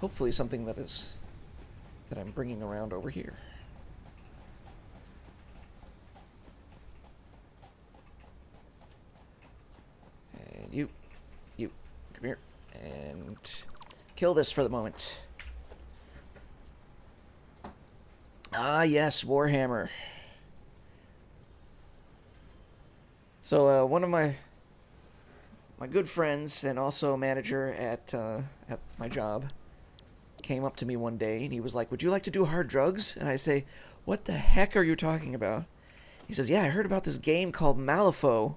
hopefully something that is that I'm bringing around over here. And you, you, come here and kill this for the moment. Ah, yes, Warhammer. So uh, one of my my good friends and also manager at uh, at my job came up to me one day and he was like, "Would you like to do hard drugs?" And I say, "What the heck are you talking about?" He says, "Yeah, I heard about this game called Malifaux."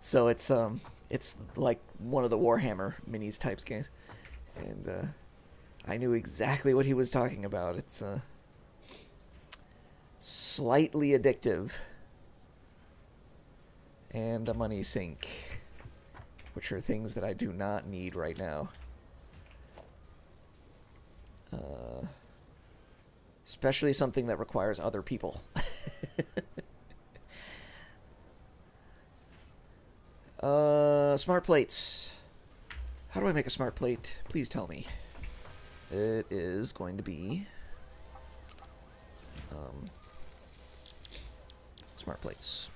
So it's um it's like one of the Warhammer minis types games, and uh, I knew exactly what he was talking about. It's uh, slightly addictive and a money sink, which are things that I do not need right now. Uh, especially something that requires other people. uh, smart plates. How do I make a smart plate? Please tell me. It is going to be um, smart plates.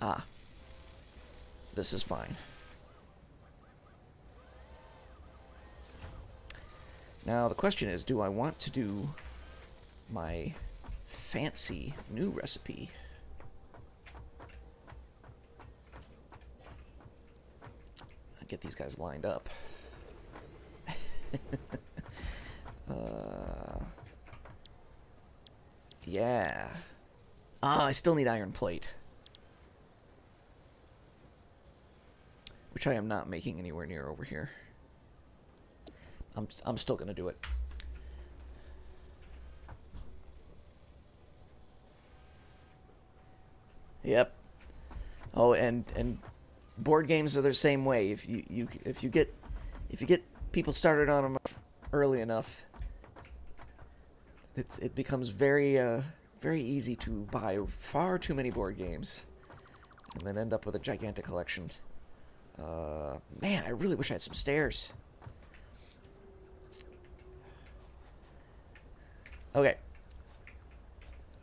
Ah, this is fine. Now the question is, do I want to do my fancy new recipe? I get these guys lined up. uh, yeah. Ah, I still need iron plate. Which I am not making anywhere near over here. I'm, I'm still going to do it. Yep. Oh, and and board games are the same way. If you, you if you get if you get people started on them early enough, it's it becomes very uh, very easy to buy far too many board games, and then end up with a gigantic collection. Uh, man, I really wish I had some stairs. Okay.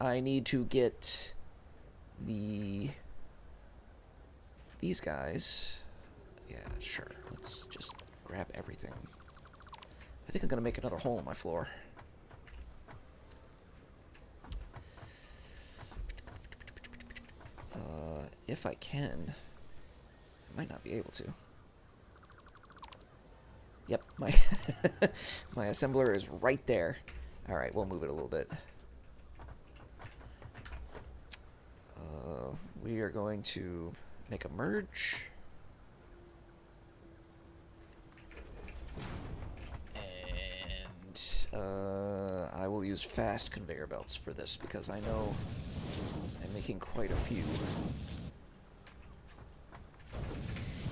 I need to get the these guys. Yeah, sure. Let's just grab everything. I think I'm gonna make another hole in my floor. Uh, if I can, I might not be able to. Yep, my my assembler is right there. All right, we'll move it a little bit. Uh, we are going to make a merge. And uh, I will use fast conveyor belts for this because I know I'm making quite a few.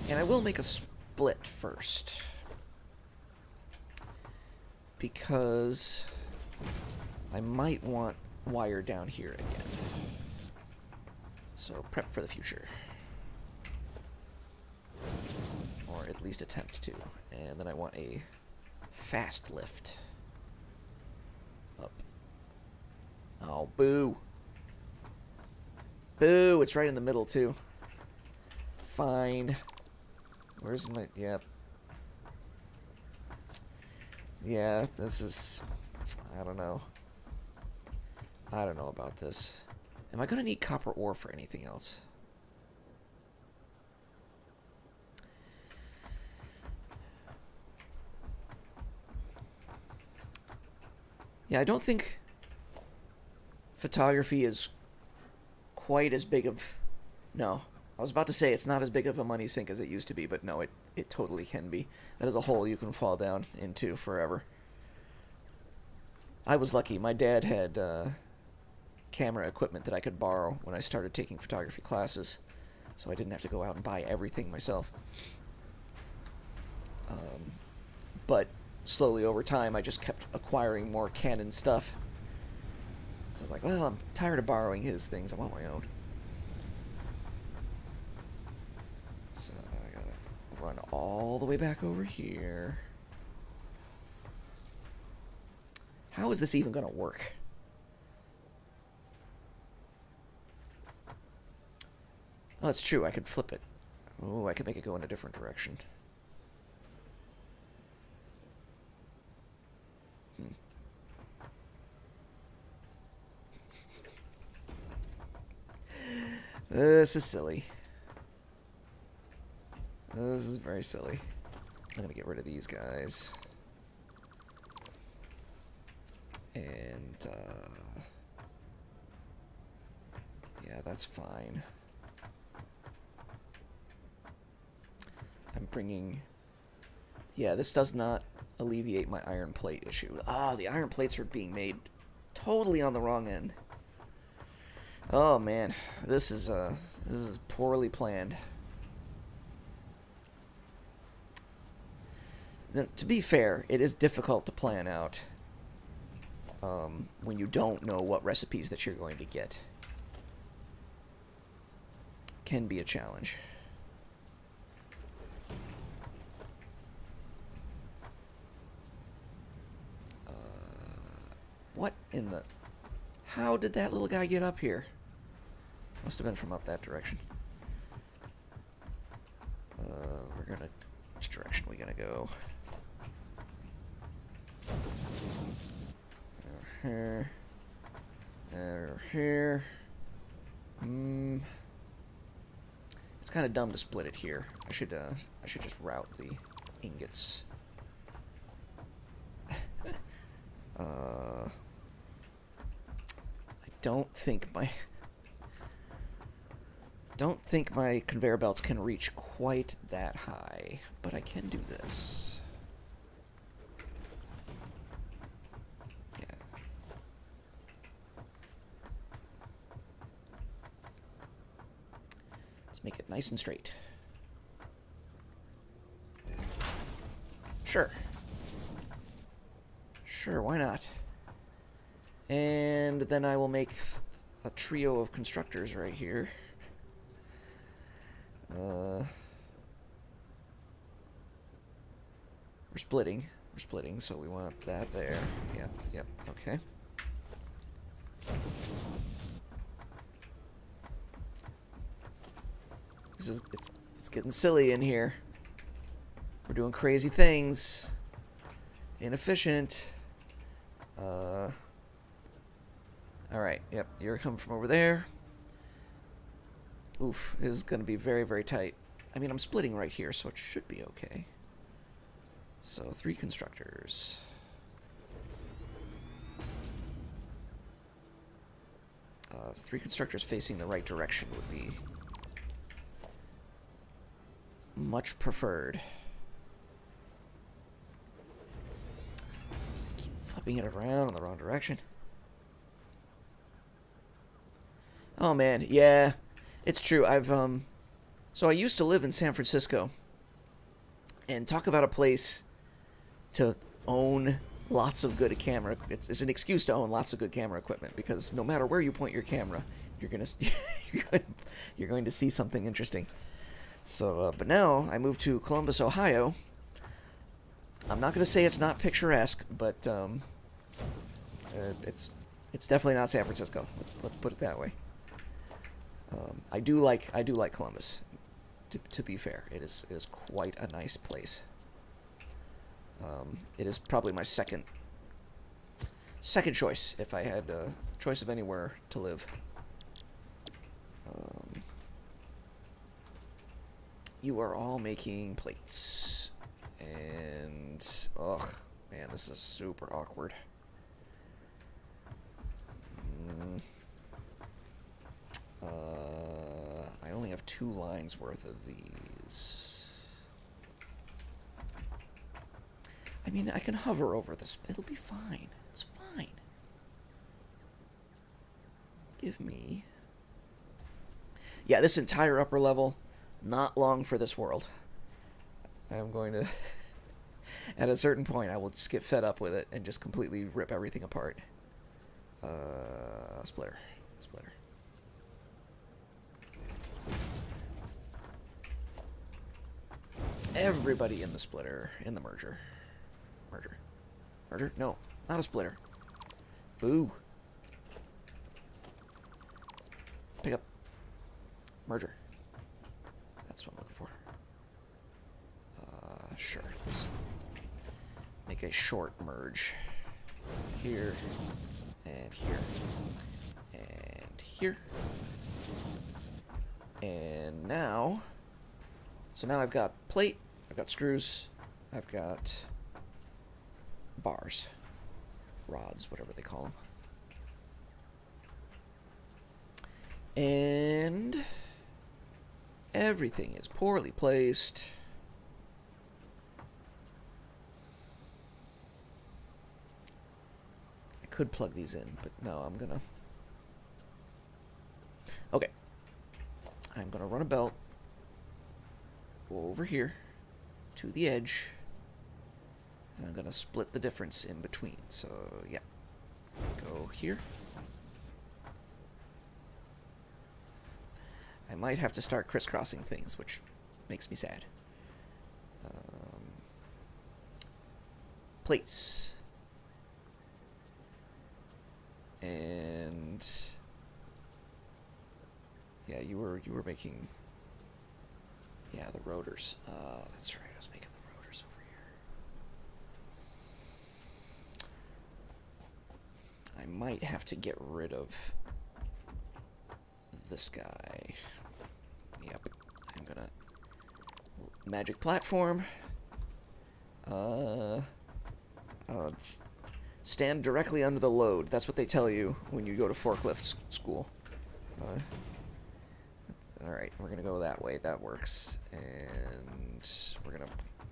And I will make a split first. Because I might want wire down here again. So prep for the future. Or at least attempt to. And then I want a fast lift. Up. Oh, boo. Boo, it's right in the middle too. Fine. Where's my... Yep. Yeah, this is... I don't know. I don't know about this. Am I going to need copper ore for anything else? Yeah, I don't think photography is quite as big of... No. I was about to say it's not as big of a money sink as it used to be, but no, it, it totally can be. That is a hole you can fall down into forever. I was lucky. My dad had uh, camera equipment that I could borrow when I started taking photography classes, so I didn't have to go out and buy everything myself. Um, but slowly over time, I just kept acquiring more Canon stuff. So I was like, well, I'm tired of borrowing his things. I want my own. So I gotta run all the way back over here. How is this even going to work? Oh, it's true. I could flip it. Oh, I could make it go in a different direction. Hmm. This is silly. This is very silly. I'm gonna get rid of these guys. And, uh... Yeah, that's fine. I'm bringing... Yeah, this does not alleviate my iron plate issue. Ah, the iron plates are being made totally on the wrong end. Oh man, this is uh this is poorly planned. Then, to be fair, it is difficult to plan out um, when you don't know what recipes that you're going to get. Can be a challenge. Uh, what in the... How did that little guy get up here? Must have been from up that direction. Uh, we're gonna... Which direction are we gonna go? Here. Here. Hmm. It's kind of dumb to split it here. I should, uh, I should just route the ingots. uh... I don't think my... don't think my conveyor belts can reach quite that high, but I can do this. Nice and straight. Sure. Sure, why not? And then I will make a trio of constructors right here. Uh, we're splitting. We're splitting, so we want that there. Yep, yep, okay. This is it's it's getting silly in here. We're doing crazy things. Inefficient. Uh Alright, yep, you're coming from over there. Oof, this is going to be very, very tight. I mean, I'm splitting right here, so it should be okay. So, three constructors. Uh, three constructors facing the right direction would be much preferred. Keep flipping it around in the wrong direction. Oh man, yeah. It's true. I've um so I used to live in San Francisco. And talk about a place to own lots of good camera. It's, it's an excuse to own lots of good camera equipment because no matter where you point your camera, you're gonna you're going, you're going to see something interesting. So, uh, but now I moved to Columbus, Ohio. I'm not gonna say it's not picturesque, but um, uh, it's it's definitely not San Francisco. Let's let's put it that way. Um, I do like I do like Columbus. To, to be fair, it is it is quite a nice place. Um, it is probably my second second choice if I had a choice of anywhere to live. Um, you are all making plates, and ugh, man, this is super awkward. Mm. Uh, I only have two lines worth of these. I mean, I can hover over this. It'll be fine. It's fine. Give me... Yeah, this entire upper level, not long for this world. I'm going to... At a certain point, I will just get fed up with it and just completely rip everything apart. Uh, splitter. Splitter. Everybody in the splitter, in the merger. Merger. Merger? No, not a splitter. Boo. Pick up. Merger. That's what I'm looking for. Uh, sure. Let's make a short merge. Here. And here. And here. And now... So now I've got plate, I've got screws, I've got bars, rods, whatever they call them. And everything is poorly placed. I could plug these in, but no, I'm gonna... Okay. I'm gonna run a belt over here to the edge and I'm gonna split the difference in between. So yeah go here. I might have to start crisscrossing things which makes me sad. Um, plates and yeah you were you were making yeah, the rotors. Uh, that's right, I was making the rotors over here. I might have to get rid of this guy. Yep, I'm gonna magic platform. Uh, uh, stand directly under the load. That's what they tell you when you go to forklift school. Uh, Alright, we're gonna go that way. That works. And we're gonna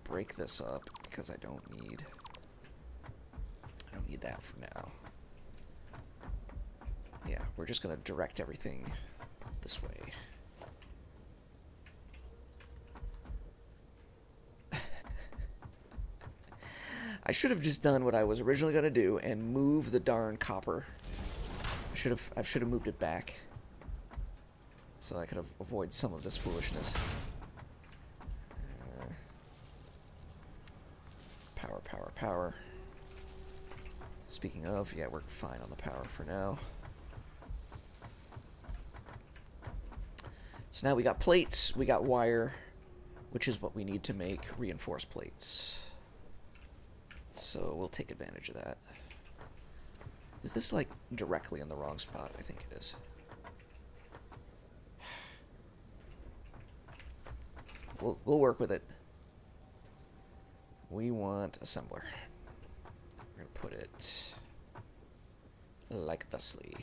break this up because I don't need I don't need that for now. Yeah, we're just gonna direct everything this way. I should have just done what I was originally gonna do and move the darn copper. I should have I should have moved it back so I could have avoid some of this foolishness. Uh, power, power, power. Speaking of, yeah, we're fine on the power for now. So now we got plates, we got wire, which is what we need to make reinforced plates. So we'll take advantage of that. Is this like directly in the wrong spot? I think it is. We'll, we'll work with it. We want assembler. We're going to put it like thusly.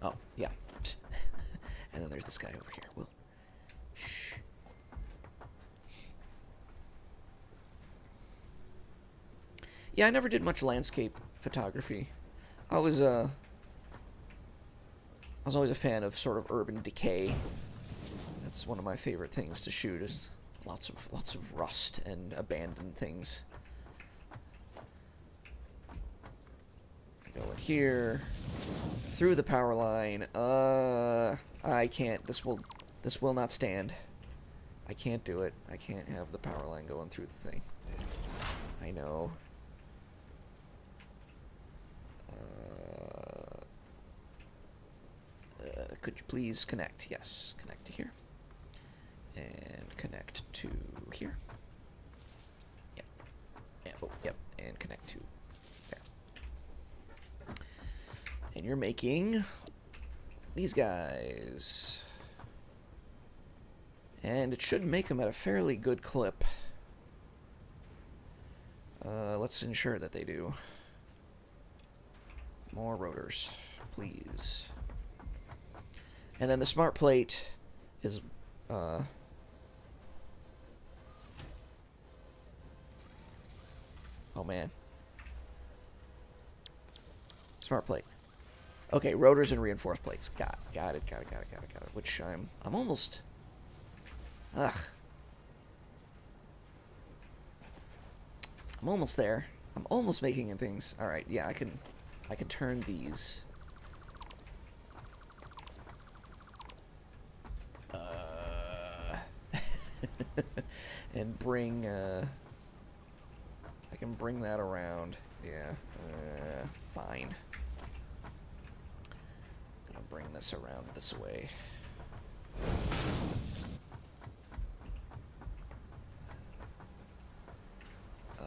Oh, yeah. and then there's this guy over here. We'll... Yeah, I never did much landscape photography. I was, uh, I was always a fan of sort of urban decay. That's one of my favorite things to shoot is lots of lots of rust and abandoned things. Go in here through the power line. Uh, I can't. This will this will not stand. I can't do it. I can't have the power line going through the thing. I know. Could you please connect? Yes, connect to here. And connect to here. Yep. Yeah, oh, yep. And connect to there. And you're making these guys. And it should make them at a fairly good clip. Uh, let's ensure that they do. More rotors, please. And then the smart plate is uh, Oh man. Smart plate. Okay, rotors and reinforced plates. Got got it, got it, got it, got it, got it. Which I'm I'm almost Ugh. I'm almost there. I'm almost making things. Alright, yeah, I can I can turn these and bring. Uh, I can bring that around. Yeah, uh, fine. Gonna bring this around this way. Uh,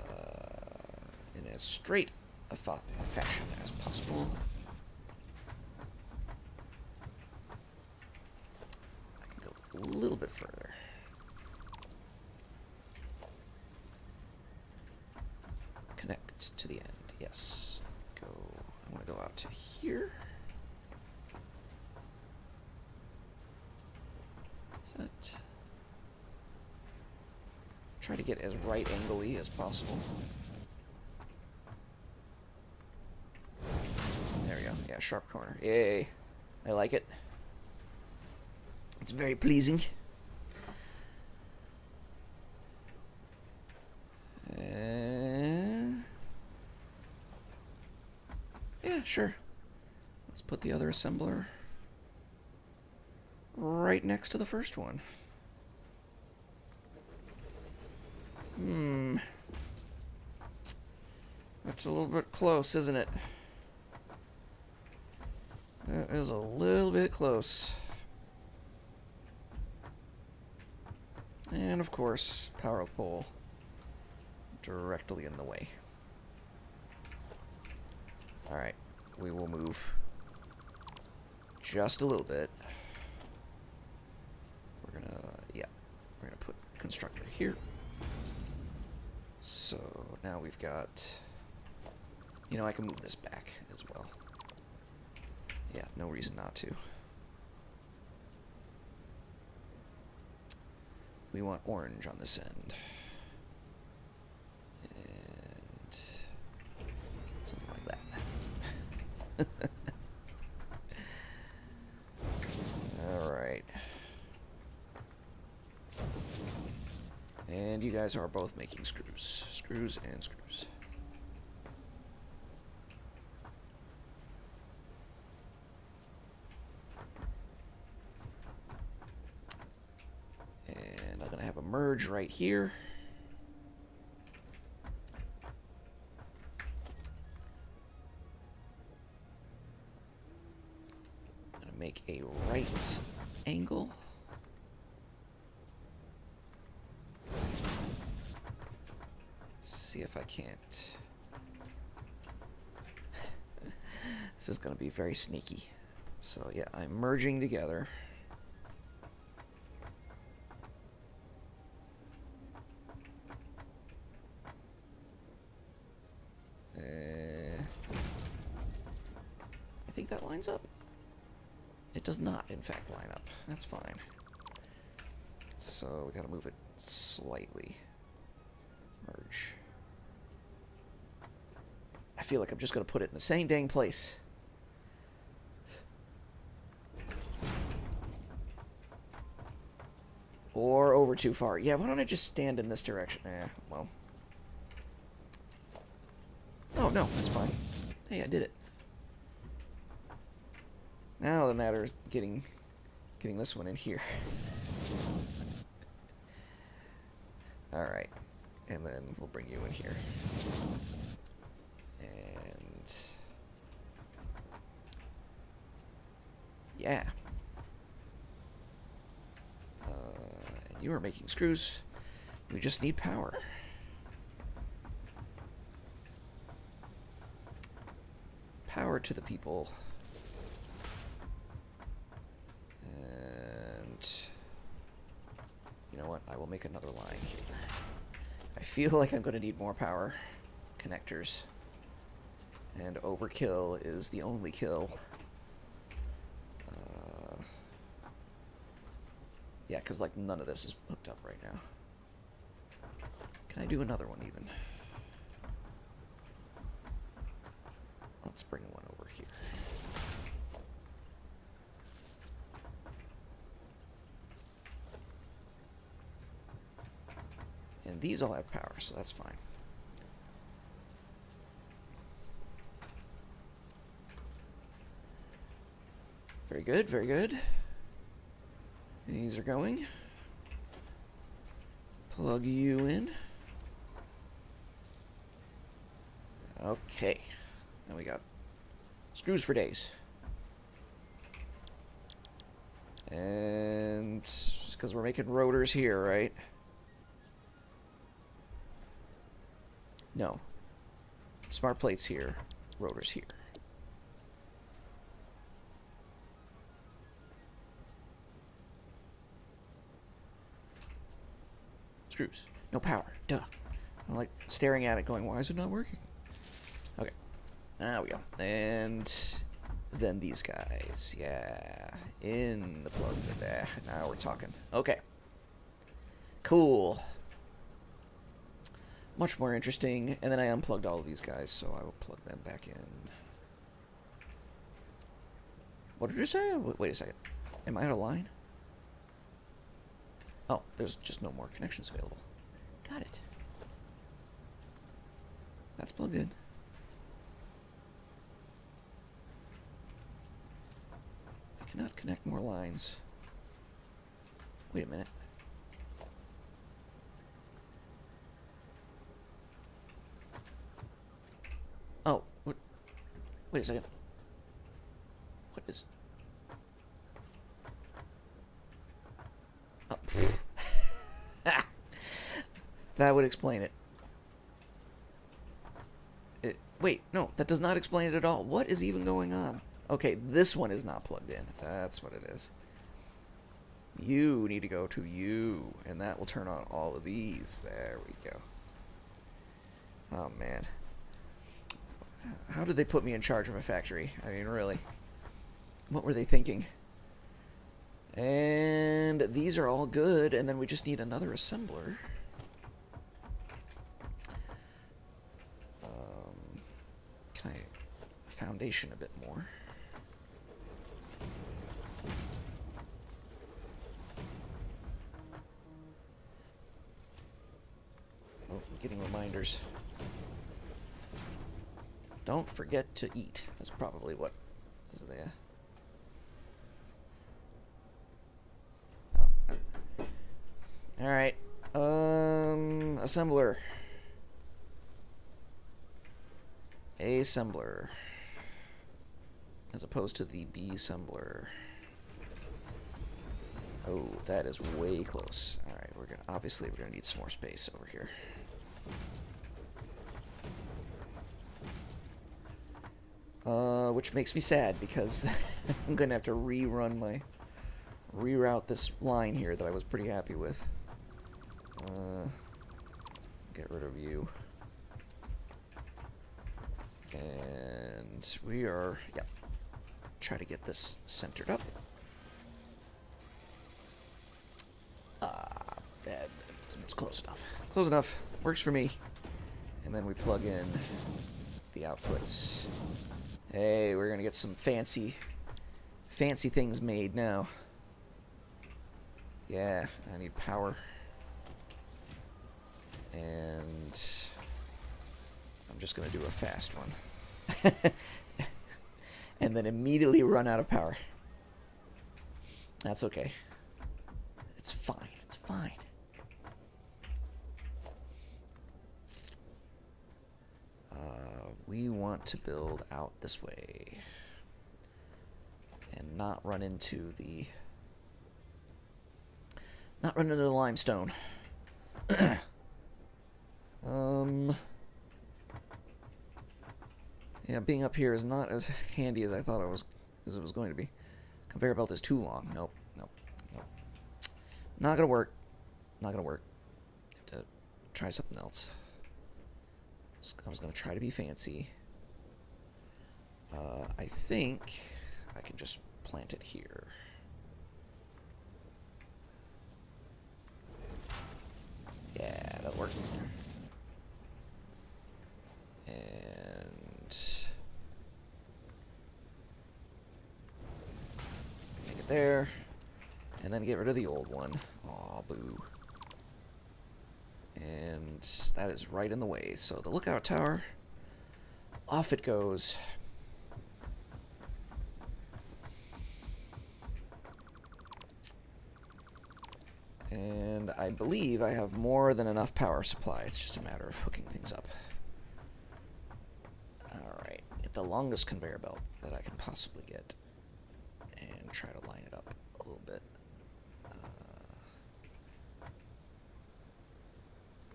in straight a, a fashion possible. I can go a little bit further. Connect to the end, yes. Go, I want to go out to here. Is that... Try to get as right angle as possible. There we go. Yeah, sharp corner. Yay. I like it. It's very pleasing. Uh, yeah, sure. Let's put the other assembler right next to the first one. Hmm. That's a little bit close, isn't it? That is a little bit close. And of course, power pole directly in the way. Alright, we will move just a little bit. We're gonna, yeah, we're gonna put constructor here. So now we've got, you know, I can move this back as well. Yeah, no reason not to. We want orange on this end. And something like that. Alright. And you guys are both making screws. Screws and screws. And I'm going to merge right here. To make a right angle. See if I can't. this is to be very sneaky. So yeah, I'm merging together. Uh, I think that lines up. It does not, in fact, line up. That's fine. So we gotta move it slightly. Merge. I feel like I'm just gonna put it in the same dang place. Or over too far. Yeah, why don't I just stand in this direction? Eh, well. Oh, no, that's fine. Hey, I did it. Now the matter is getting getting this one in here. Alright. And then we'll bring you in here. And... Yeah. Uh, you are making screws. We just need power. Power to the people. And you know what? I will make another line here. I feel like I'm going to need more power connectors. And overkill is the only kill. Uh, yeah, because like none of this is hooked up right now. Can I do another one even? Let's bring one over here. These all have power, so that's fine. Very good, very good. These are going. plug you in. Okay. Now we got screws for days. And because we're making rotors here, right? No. Smart plates here, rotors here. Screws. No power. Duh. I'm like staring at it going, why is it not working? Okay. There we go. And then these guys. Yeah. In the plug there. Now we're talking. Okay. Cool. Much more interesting. And then I unplugged all of these guys, so I will plug them back in. What did you say? Wait a second. Am I out of line? Oh, there's just no more connections available. Got it. That's plugged in. I cannot connect more lines. Wait a minute. Oh, what? Wait a second. What is... Oh. that would explain it. it. Wait, no, that does not explain it at all. What is even going on? Okay, this one is not plugged in. That's what it is. You need to go to you, and that will turn on all of these. There we go. Oh, man. How did they put me in charge of a factory? I mean, really. What were they thinking? And these are all good, and then we just need another assembler. Um, can I foundation a bit more? Oh, I'm getting reminders. Don't forget to eat. That's probably what is there. Alright. Um, assembler. Assembler. As opposed to the B-assembler. Oh, that is way close. Alright, we're gonna, obviously we're gonna need some more space over here. Uh, which makes me sad because I'm gonna have to rerun my, reroute this line here that I was pretty happy with. Uh, get rid of you. And we are, yep. Try to get this centered up. Ah, that, it's close enough. Close enough. Works for me. And then we plug in the outputs. Hey, we're gonna get some fancy, fancy things made now. Yeah, I need power and I'm just to do a fast one. and then immediately run out of power. That's okay. It's fine. It's fine. We want to build out this way and not run into the not run into the limestone. Um, yeah, being up here is not as handy as I thought it was as it was going to be. Conveyor belt is too long. Nope, nope, nope. Not gonna work. Not gonna work. Have to try something else. I was gonna try to be fancy. Uh, I think I can just plant it here. Yeah, that'll work. And make it there. And then get rid of the old one. Aw, boo. And that is right in the way. So the lookout tower, off it goes. And I believe I have more than enough power supply. It's just a matter of hooking things up. Alright, get the longest conveyor belt that I can possibly get. And try to line it up a little bit. Uh,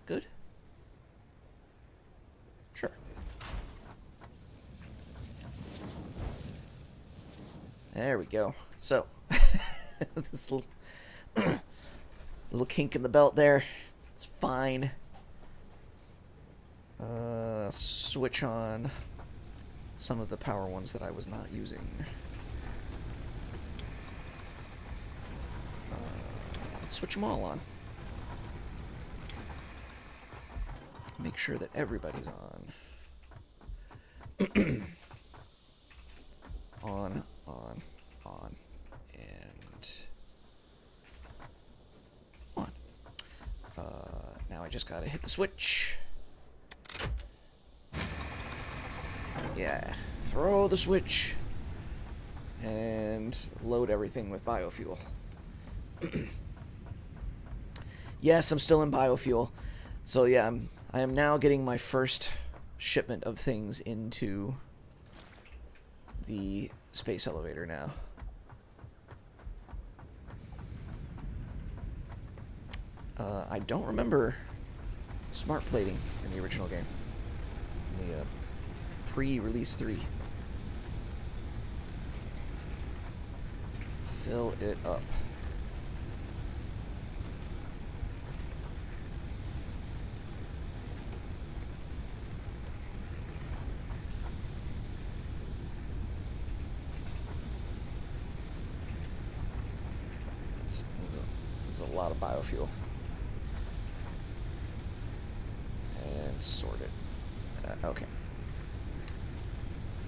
good? Sure. There we go. So, this little, little kink in the belt there, it's fine. Uh, switch on some of the power ones that I was not using. Uh, switch them all on. Make sure that everybody's on. on, on, on, and on. Uh, now I just gotta hit the switch. Yeah, throw the switch and load everything with biofuel. yes, I'm still in biofuel. So yeah, I'm, I am now getting my first shipment of things into the space elevator now. Uh, I don't remember smart plating in the original game. In the uh, pre-release 3. Fill it up. It's, it's a lot of biofuel. And sort it. Uh, okay.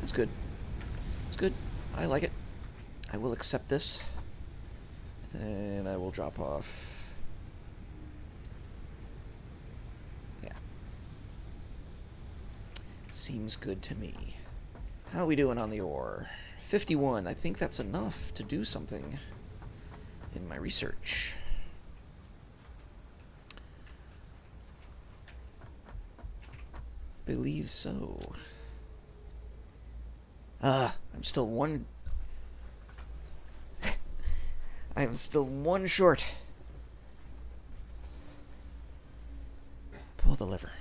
It's good. It's good. I like it. I will accept this. And I will drop off. Yeah. Seems good to me. How are we doing on the ore? 51. I think that's enough to do something in my research. Believe so. Ah, I'm still one. I am still one short. Pull the lever.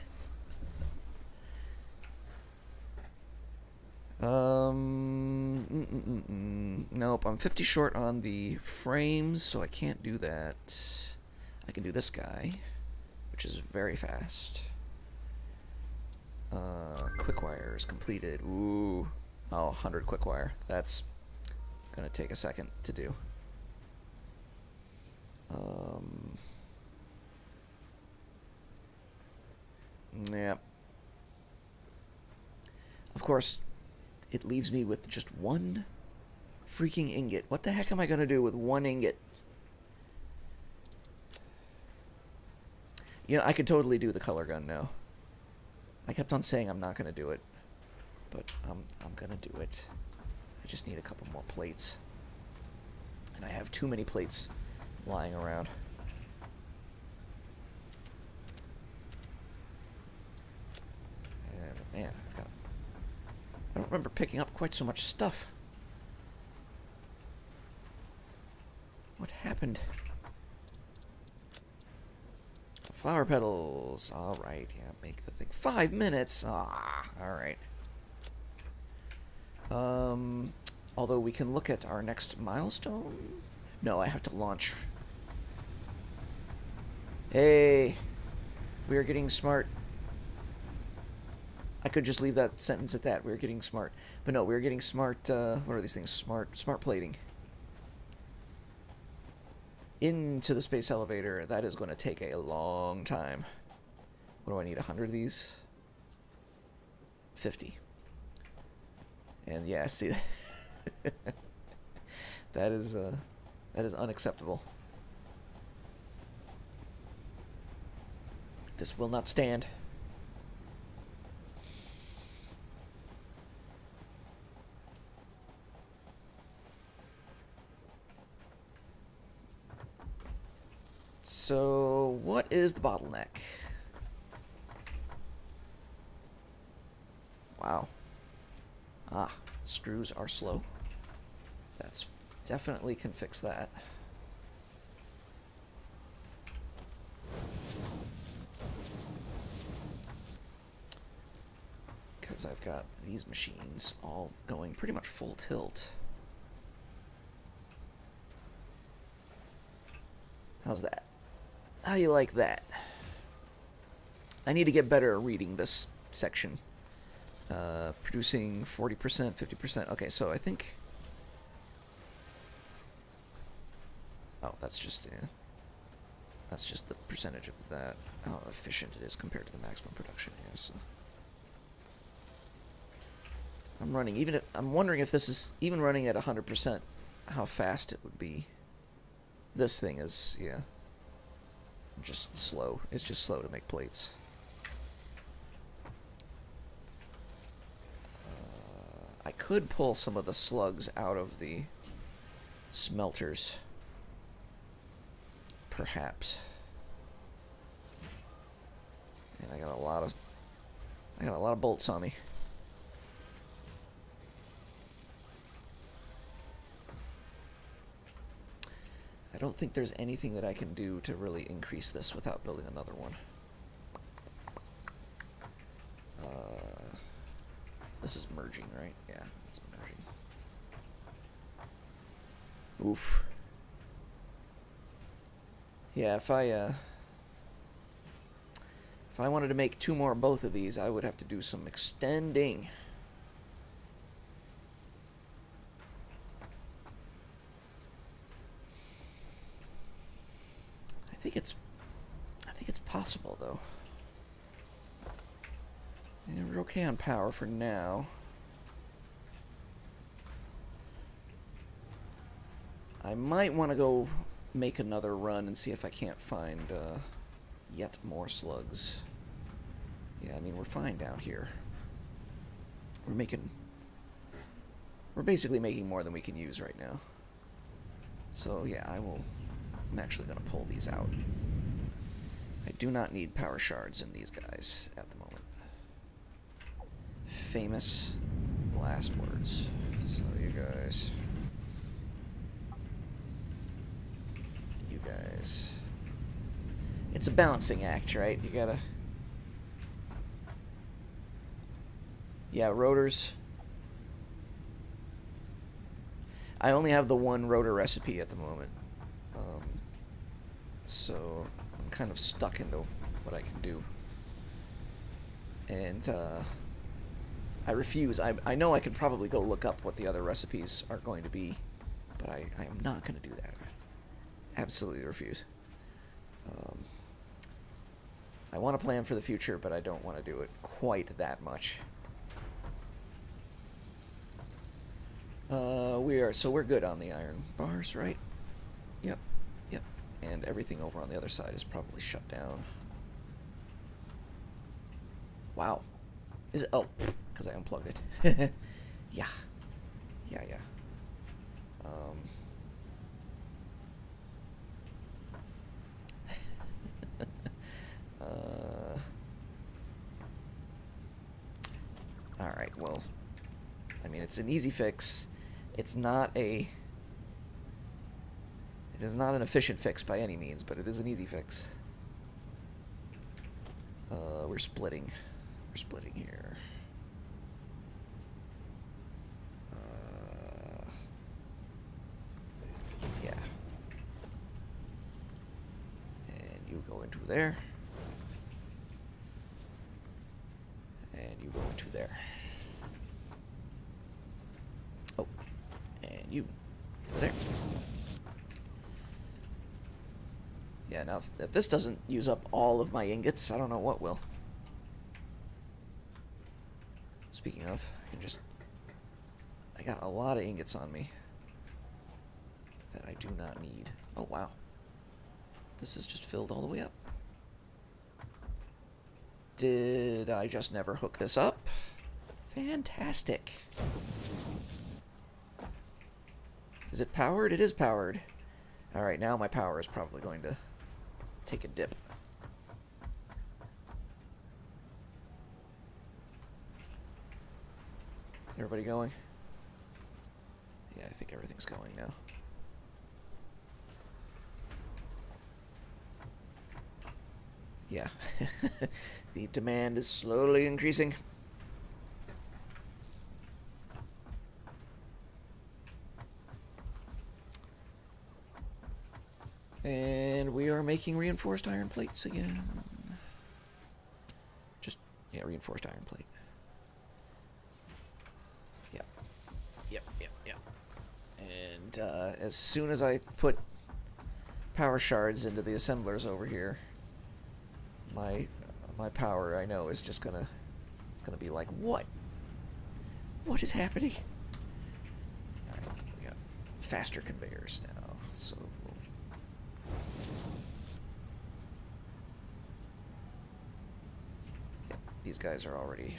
Um, mm -mm -mm -mm. nope, I'm 50 short on the frames, so I can't do that. I can do this guy, which is very fast. Uh, quick wire is completed. Ooh. Oh, 100 quick wire. That's gonna take a second to do. Um, yeah. Of course, it leaves me with just one freaking ingot. What the heck am I gonna do with one ingot? You know, I could totally do the color gun now. I kept on saying I'm not gonna do it but I'm, I'm gonna do it. I just need a couple more plates. And I have too many plates lying around. And man, I've got... I don't remember picking up quite so much stuff. What happened? Flower petals. Alright, yeah, make the thing. Five minutes! Ah, alright. Um, although we can look at our next milestone. No, I have to launch. Hey, we are getting smart. I could just leave that sentence at that. We're getting smart. But no, we're getting smart, uh, what are these things? Smart, smart plating. Into the space elevator. That is going to take a long time. What do I need, 100 of these? 50. And yeah, see, that is uh, that is unacceptable. This will not stand. So what is the bottleneck? Wow. Ah, screws are slow. That's definitely can fix that. Because I've got these machines all going pretty much full tilt. How's that? How do you like that? I need to get better at reading this section. Uh, producing 40%, 50%. Okay, so I think... Oh, that's just... Yeah. That's just the percentage of that, how efficient it is compared to the maximum production, yeah, so... I'm running, even if, I'm wondering if this is, even running at 100%, how fast it would be. This thing is, yeah, just slow. It's just slow to make plates. I could pull some of the slugs out of the smelters. Perhaps. And I got a lot of I got a lot of bolts on me. I don't think there's anything that I can do to really increase this without building another one. This is merging, right? Yeah, it's merging. Oof. Yeah, if I, uh... If I wanted to make two more both of these, I would have to do some extending. I think it's... I think it's possible, though. Yeah, we're okay on power for now. I might want to go make another run and see if I can't find uh, yet more slugs. Yeah, I mean, we're fine down here. We're making... We're basically making more than we can use right now. So, yeah, I will... I'm actually going to pull these out. I do not need power shards in these guys at the moment famous last words. So you guys... You guys... It's a balancing act, right? You gotta... Yeah, rotors... I only have the one rotor recipe at the moment. Um, so I'm kind of stuck into what I can do. And, uh... I refuse. I, I know I could probably go look up what the other recipes are going to be, but I, I am not going to do that. Absolutely refuse. Um, I want to plan for the future, but I don't want to do it quite that much. Uh, we are, so we're good on the iron bars, right? Yep, yep. And everything over on the other side is probably shut down. Wow. Is it, oh, because I unplugged it. yeah. Yeah, yeah. Um. uh. Alright, well. I mean, it's an easy fix. It's not a... It is not an efficient fix by any means, but it is an easy fix. Uh, we're splitting. We're splitting here. There. And you go into there. Oh, and you there. Yeah, now if, if this doesn't use up all of my ingots, I don't know what will. Speaking of, I can just... I got a lot of ingots on me that I do not need. Oh, wow. This is just filled all the way up. Did I just never hook this up? Fantastic. Is it powered? It is powered. Alright, now my power is probably going to take a dip. Is everybody going? Yeah, I think everything's going now. Yeah. the demand is slowly increasing. And we are making reinforced iron plates again. Just, yeah, reinforced iron plate. Yep. Yep, yep, yep. And uh, as soon as I put power shards into the assemblers over here, my my power I know is just gonna it's gonna be like what? What is happening? Alright, we got faster conveyors now, so Yep, these guys are already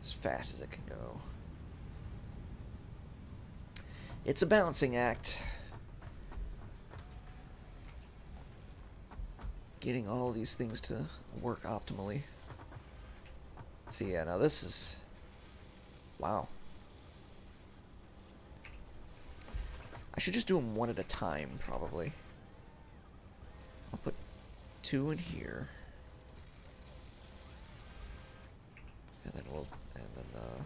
as fast as it can go. It's a balancing act. Getting all these things to work optimally. See, yeah, now this is... Wow. I should just do them one at a time, probably. I'll put two in here. And then we'll... And then, uh...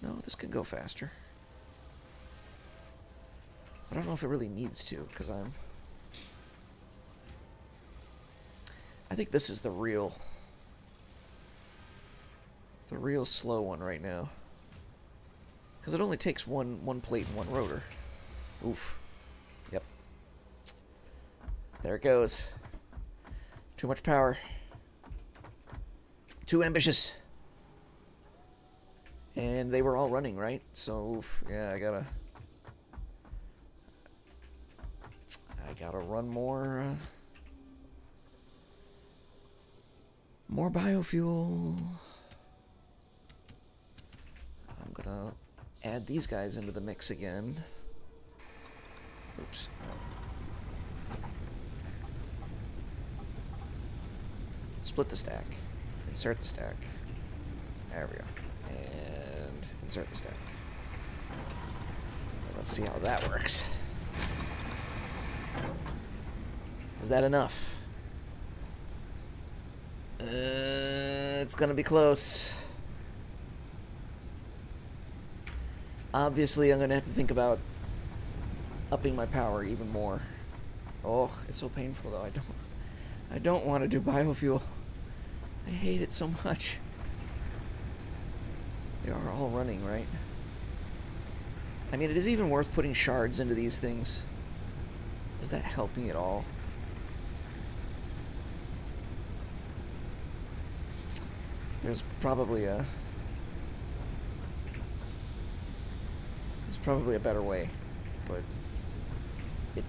No, this can go faster. I don't know if it really needs to, because I'm... I think this is the real... The real slow one right now. Because it only takes one, one plate and one rotor. Oof. Yep. There it goes. Too much power. Too ambitious. And they were all running, right? So, yeah, I gotta... I gotta run more... Uh, more biofuel. I'm gonna add these guys into the mix again. Oops. Split the stack. Insert the stack. There we go. And insert the stack. Let's see how that works. Is that enough? Uh, it's gonna be close. Obviously, I'm gonna have to think about upping my power even more. Oh, it's so painful though. I don't, I don't want to do biofuel. I hate it so much. They are all running, right? I mean, it is even worth putting shards into these things. Does that help me at all? There's probably a... There's probably a better way, but it,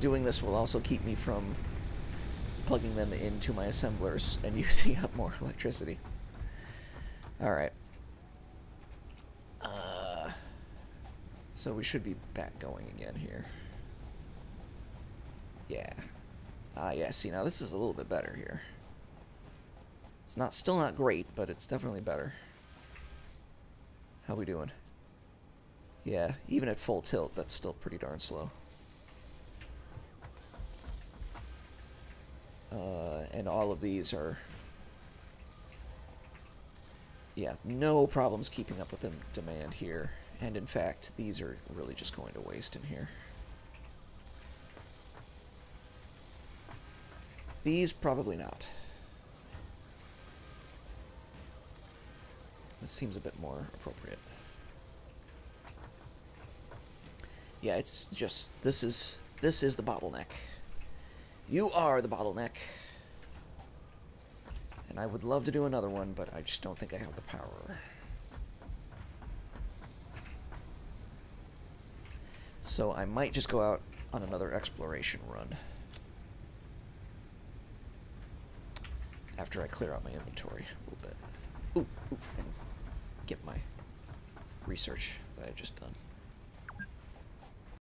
doing this will also keep me from plugging them into my assemblers and using up more electricity. Alright. Uh, so we should be back going again here. Yeah. Ah, uh, yeah, see, now this is a little bit better here. It's not still not great, but it's definitely better. How we doing? Yeah, even at full tilt, that's still pretty darn slow. Uh, and all of these are... Yeah, no problems keeping up with the demand here. And in fact, these are really just going to waste in here. These, probably not. Seems a bit more appropriate. Yeah, it's just this is this is the bottleneck. You are the bottleneck. And I would love to do another one, but I just don't think I have the power. So I might just go out on another exploration run. After I clear out my inventory a little bit. Ooh, ooh, get my research that I just done.